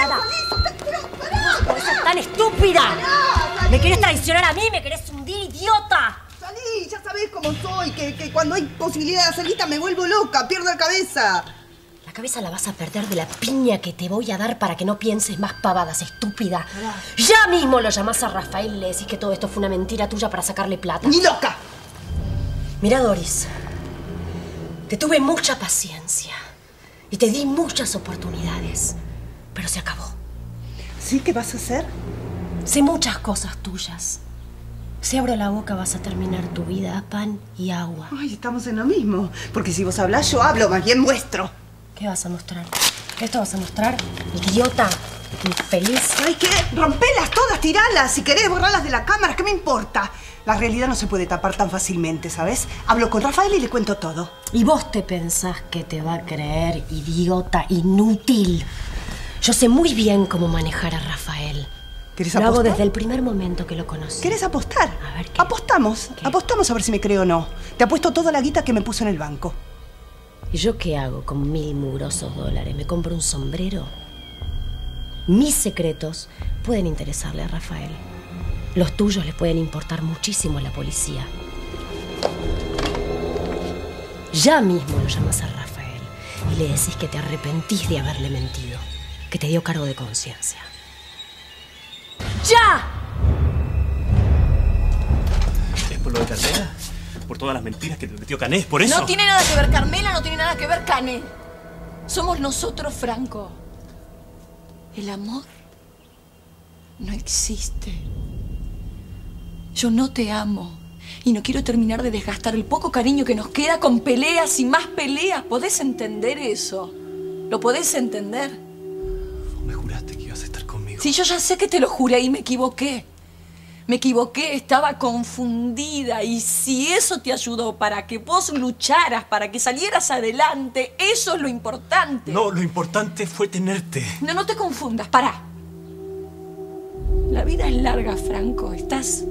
tarada. ¿Por ser tan estúpida? ¿Me querés traicionar a mí? ¿Me querés hundir, idiota? Salí, ya sabés cómo soy, que, que cuando hay posibilidad de hacer guita me vuelvo loca, pierdo la cabeza. La cabeza la vas a perder de la piña que te voy a dar para que no pienses más pavadas, estúpida. Ya mismo lo llamás a Rafael y le decís que todo esto fue una mentira tuya para sacarle plata. ¡Ni loca! Mira, Doris. Te tuve mucha paciencia. Y te di muchas oportunidades. Pero se acabó. ¿Sí? ¿Qué vas a hacer? Sé muchas cosas tuyas. Si abro la boca vas a terminar tu vida a pan y agua. Ay, estamos en lo mismo. Porque si vos hablás, yo hablo, más bien muestro. ¿Qué vas a mostrar? ¿Esto vas a mostrar? Idiota, infeliz. ¿Ay qué? Rompelas todas, tiralas. Si querés borrarlas de la cámara, ¿qué me importa? La realidad no se puede tapar tan fácilmente, ¿sabes? Hablo con Rafael y le cuento todo. ¿Y vos te pensás que te va a creer, idiota, inútil? Yo sé muy bien cómo manejar a Rafael. ¿Querés Lo hago apostar? desde el primer momento que lo conocí. ¿Querés apostar? A ver, ¿qué? Apostamos. ¿Qué? Apostamos a ver si me creo o no. Te apuesto toda la guita que me puso en el banco. ¿Y yo qué hago con mil mugrosos dólares? ¿Me compro un sombrero? Mis secretos pueden interesarle a Rafael. Los tuyos le pueden importar muchísimo a la policía. Ya mismo lo llamas a Rafael y le decís que te arrepentís de haberle mentido, que te dio cargo de conciencia. ¡Ya! ¿Es por lo de Carmela? ¿Por todas las mentiras que te metió Canés? ¿Por eso? No tiene nada que ver Carmela, no tiene nada que ver Cane. Somos nosotros, Franco. El amor no existe. Yo no te amo. Y no quiero terminar de desgastar el poco cariño que nos queda con peleas y más peleas. ¿Podés entender eso? ¿Lo podés entender? Sí, yo ya sé que te lo juré y me equivoqué. Me equivoqué, estaba confundida y si eso te ayudó para que vos lucharas, para que salieras adelante, eso es lo importante. No, lo importante fue tenerte. No, no te confundas, pará. La vida es larga, Franco. Estás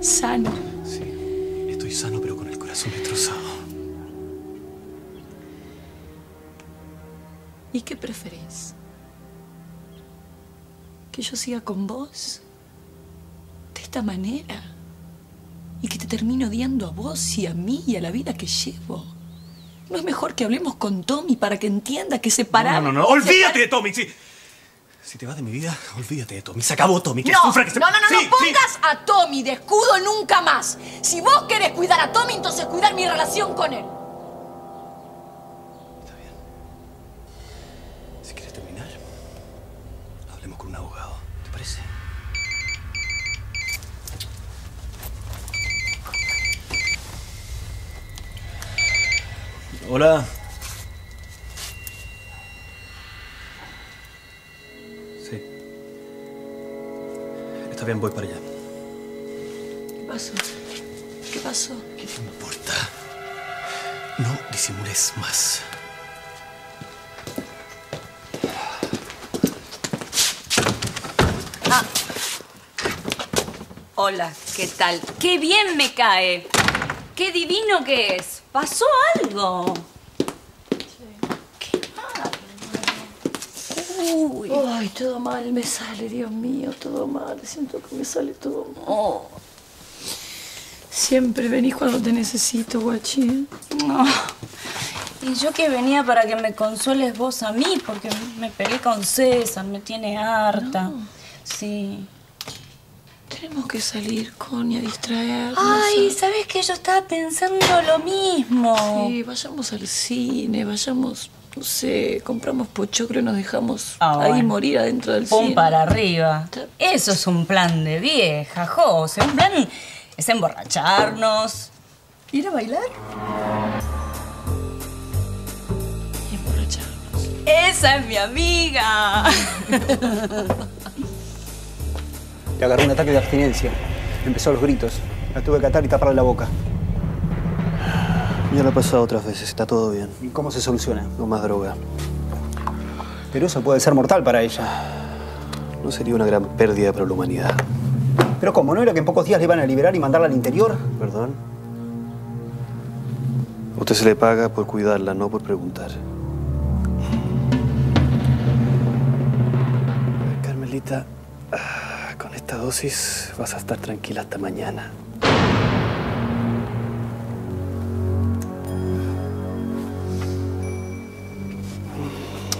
sano. Sí, estoy sano pero con el corazón destrozado. ¿Y qué preferís? ¿Que yo siga con vos? ¿De esta manera? ¿Y que te termine odiando a vos y a mí y a la vida que llevo? ¿No es mejor que hablemos con Tommy para que entienda que separar... No, no, no, olvídate de Tommy, sí. Si te vas de mi vida, olvídate de Tommy. Se acabó Tommy. Que No, sufra, que se... no, no, no, Sí, no sí. pongas a Tommy de escudo nunca más. Si vos querés cuidar a Tommy, entonces cuidar mi relación con él. Hola. Sí. Está bien, voy para allá. ¿Qué pasó? ¿Qué pasó? ¿Qué te importa? No disimules más. Hola, ¿qué tal? ¡Qué bien me cae! ¡Qué divino que es! ¿Pasó algo? ¡Qué mal! Uy, Ay, todo mal me sale, Dios mío, todo mal. Siento que me sale todo mal. oh, Siempre venís cuando te necesito, guachín. no. Y yo que venía para que me consueles vos a mí, porque me peleé con César, me tiene harta. Sí. Tenemos que salir, Connie, a distraernos. Ay, ¿sabes qué? Yo estaba pensando lo mismo. Sí, vayamos al cine, vayamos, no sé, compramos pochoclo y nos dejamos Ah, ahí bueno. morir adentro del Pum cine. para arriba. Eso es un plan de vieja, José. Un plan es emborracharnos. ¿Ir a bailar? Y emborracharnos. Esa es mi amiga. Le agarré un ataque de abstinencia. Empezó los gritos. La tuve que atar y taparle la boca. Ya lo he pasado otras veces, está todo bien. ¿Y cómo se soluciona? No más droga. Pero eso puede ser mortal para ella. No sería una gran pérdida para la humanidad. Pero ¿cómo? ¿No era que en pocos días le iban a liberar y mandarla al interior? ¿Perdón? A usted se le paga por cuidarla, no por preguntar. Con dosis vas a estar tranquila hasta mañana.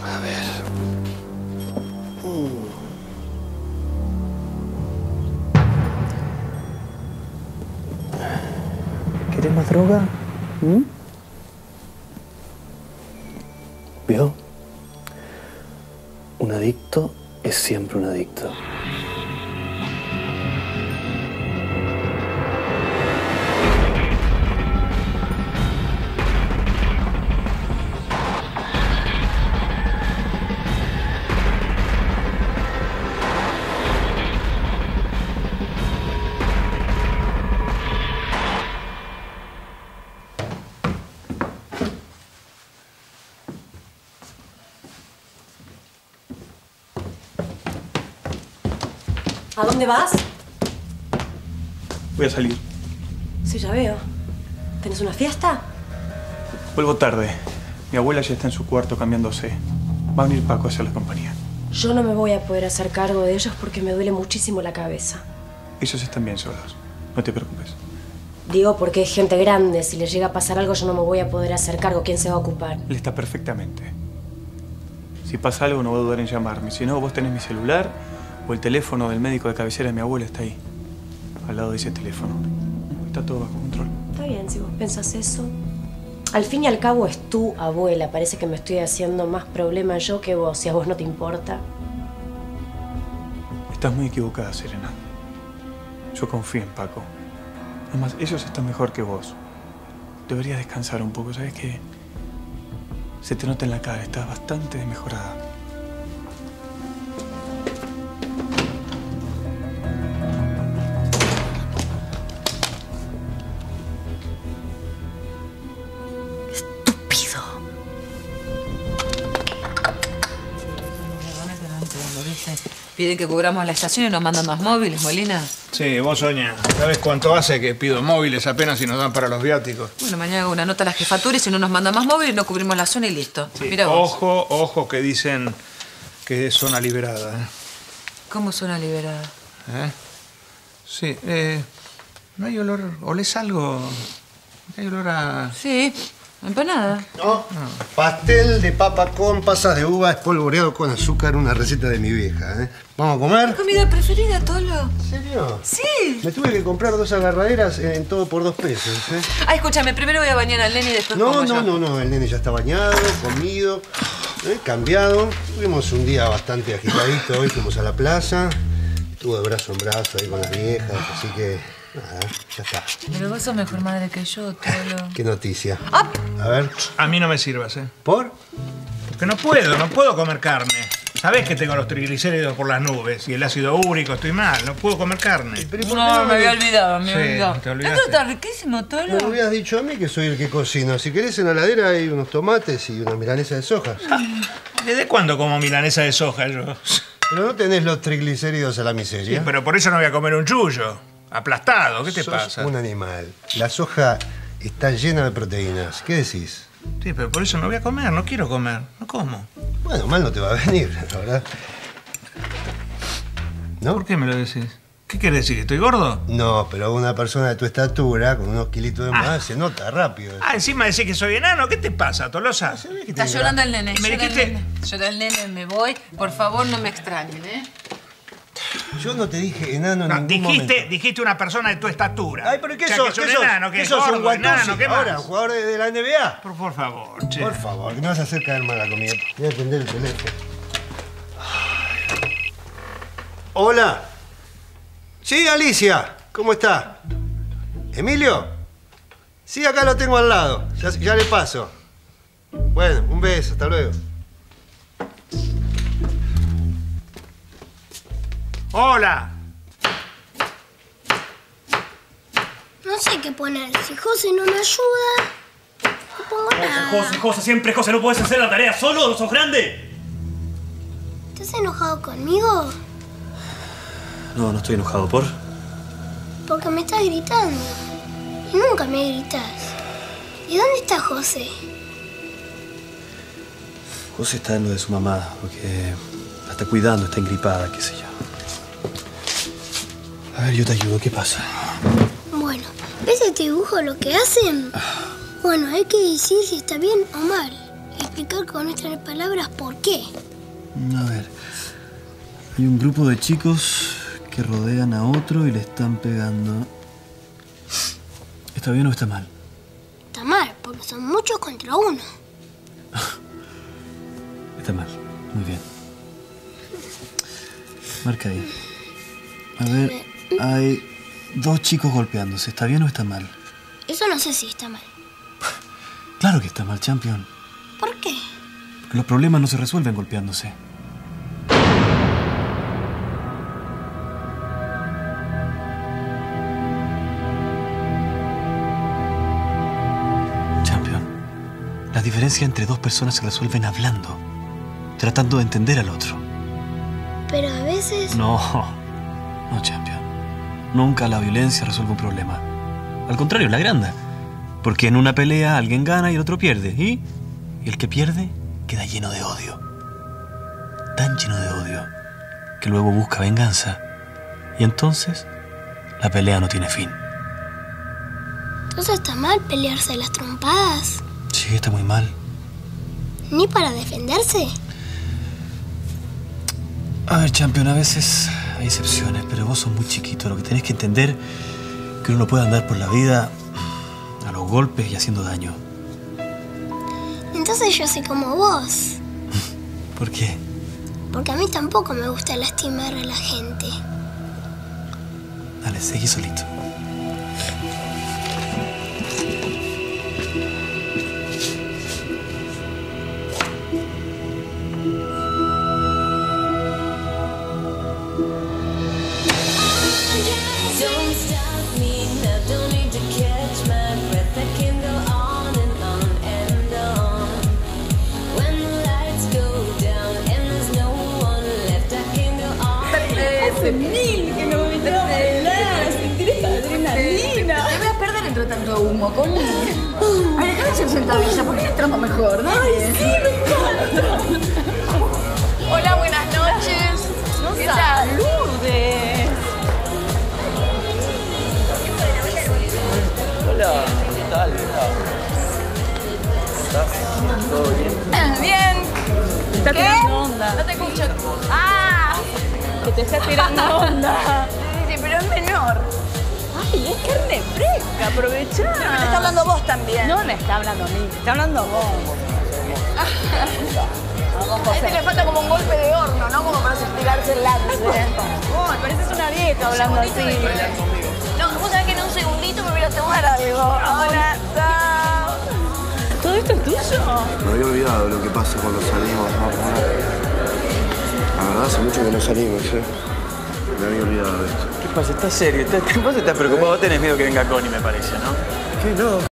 A ver. ¿Quieres más droga? ¿Mm? ¿Vio? Un adicto es siempre un adicto. ¿A dónde vas? Voy a salir. Sí, ya veo. ¿Tenés una fiesta? Vuelvo tarde. Mi abuela ya está en su cuarto cambiándose. Va a venir Paco a hacer la compañía. Yo no me voy a poder hacer cargo de ellos porque me duele muchísimo la cabeza. Ellos están bien solos. No te preocupes. Digo porque es gente grande. Si les llega a pasar algo, yo no me voy a poder hacer cargo. ¿Quién se va a ocupar? Él está perfectamente. Si pasa algo, no voy a dudar en llamarme. Si no, vos tenés mi celular o el teléfono del médico de cabecera de mi abuela está ahí. Al lado de ese teléfono. Está todo bajo control. Está bien, si vos pensás eso. Al fin y al cabo es tu abuela. Parece que me estoy haciendo más problema yo que vos, si a vos no te importa. Estás muy equivocada, Serena. Yo confío en Paco. Además, ellos están mejor que vos. Deberías descansar un poco, ¿sabes qué? Se te nota en la cara, estás bastante desmejorada. Piden que cubramos la estación y nos mandan más móviles, Molina. Sí, vos soña. ¿Sabes cuánto hace que pido móviles apenas y nos dan para los viáticos? Bueno, mañana hago una nota a la jefatura y si no nos mandan más móviles, no cubrimos la zona y listo. Vos. Ojo, ojo que dicen que es zona liberada. ¿eh? ¿Cómo zona liberada? ¿Eh? Sí, eh, ¿no hay olor? ¿Olés algo? ¿Hay olor a...? Sí, empanada. No, pastel de papa con pasas de uva espolvoreado con azúcar, una receta de mi vieja. ¿eh? ¿Vamos a comer? ¿Comida preferida, Tolo? ¿En serio? Sí. Me tuve que comprar dos agarraderas en todo por dos pesos. ¿eh? Ah, escúchame, primero voy a bañar al nene y después No, como no, yo. no, no, el nene ya está bañado, comido, ¿eh? cambiado. Tuvimos un día bastante agitadito hoy, fuimos a la plaza. Estuve de brazo en brazo ahí con las viejas, así que nada, ya está. Pero vos sos mejor madre que yo, Tolo. Qué noticia. A ver. A mí no me sirvas, ¿eh? ¿Por? Porque no puedo, no puedo comer carne. Sabés que tengo los triglicéridos por las nubes y el ácido úrico, estoy mal, no puedo comer carne. No, me había olvidado, me Sí, había olvidado. te olvidaste. Esto está riquísimo, Tolo. Me lo habías dicho a mí que soy el que cocino. Si querés en la heladera hay unos tomates y una milanesa de soja. ¿Desde cuándo como milanesa de soja yo? Pero no tenés los triglicéridos a la miseria. Sí, pero por eso no voy a comer un chullo. Aplastado, ¿qué te Sos pasa? un animal. La soja está llena de proteínas. ¿Qué decís? Sí, pero por eso no voy a comer, no quiero comer, no como. Bueno, mal no te va a venir, la verdad. ¿No? ¿Por qué me lo decís? ¿Qué querés decir? ¿Que estoy gordo? No, pero una persona de tu estatura, con unos kilitos de más, se nota rápido. Ah, encima decís que soy enano, ¿qué te pasa, Tolosa? Está llorando el nene. Me dijiste- nene. Llora el nene, me voy. Por favor, no me extrañen, ¿eh? Yo no te dije enano en No, ningún dijiste, momento. dijiste una persona de tu estatura. Ay, pero ¿qué O sea, sos? que soy ¿Qué sos? enano, que ¿Qué sos, un gordo, enano, ¿qué más? Ahora, un jugador de, de la NBA. Por, por favor, che. Por favor, que me vas a hacer caer mal la comida. Voy a atender el teléfono. Hola. Sí, Alicia. ¿Cómo está? ¿Emilio? Sí, acá lo tengo al lado. Ya, ya le paso. Bueno, un beso. Hasta luego. Hola. No sé qué poner. Si José no me ayuda, no pongo nada. José, José, siempre José, ¿no puedes hacer la tarea solo? ¿No sos grande? ¿Estás enojado conmigo? No, no estoy enojado. ¿Por? Porque me estás gritando. Y nunca me gritas. ¿Y dónde está José? José está en lo de su mamá, porque está cuidando, está engripada, qué sé yo. A ver, yo te ayudo, ¿qué pasa? Bueno, ¿ves este dibujo lo que hacen? Bueno, hay que decir si está bien o mal. Explicar con nuestras palabras por qué. A ver. Hay un grupo de chicos que rodean a otro y le están pegando. ¿Está bien o está mal? Está mal, porque son muchos contra uno. Está mal. Muy bien. Marca ahí. A ver, hay dos chicos golpeándose. ¿Está bien o está mal? Eso no sé si está mal. Claro que está mal, champion. ¿Por qué? Porque los problemas no se resuelven golpeándose. Champion, las diferencias entre dos personas se resuelven hablando, tratando de entender al otro. Pero a veces... No, no, Champion. Nunca la violencia resuelve un problema. Al contrario, la agranda. Porque en una pelea alguien gana y el otro pierde. ¿Y? El que pierde queda lleno de odio. Tan lleno de odio que luego busca venganza. Y entonces la pelea no tiene fin. Entonces está mal pelearse las trompadas. Sí, está muy mal. Ni para defenderse. A ver, Champion, a veces hay excepciones, pero vos sos muy chiquito. Lo que tenés que entender es que uno no puede andar por la vida a los golpes y haciendo daño. Entonces yo soy como vos. ¿Por qué? Porque a mí tampoco me gusta lastimar a la gente. Dale, seguí solito. ¿Cómo? Ay, déjame hacer sentadilla porque entramos mejor, ¿no? Ay, sí, me encanta. Hola, buenas noches. ¿Qué tal? Lourdes. Hola, ¿qué tal? ¿Estás? ¿Todo bien? Bien. Está ¿Qué? tirando onda. No te escucho. Ah. Que te está tirando onda. Sí, pero es menor. Ay, es carne fresca, aprovechá. Pero me está hablando vos también. No me está hablando a mí, me está hablando vos. Vamos, A este le falta como un golpe de horno, ¿no? Como para estirarse el lance. Uy, pareces una vieja hablando así. No, vos sabés que en un segundito me voy a tomar algo. Ahora, chao. ¿Todo esto es tuyo? Me había olvidado lo que pasa cuando salimos. ¿no? La verdad, hace mucho que no salimos, ¿eh? Me había olvidado de esto. ¿Qué pasa? ¿Estás serio? ¿Estás- Vos estás preocupado, vos tenés miedo que venga Connie, me parece, ¿no? ¿Qué? No.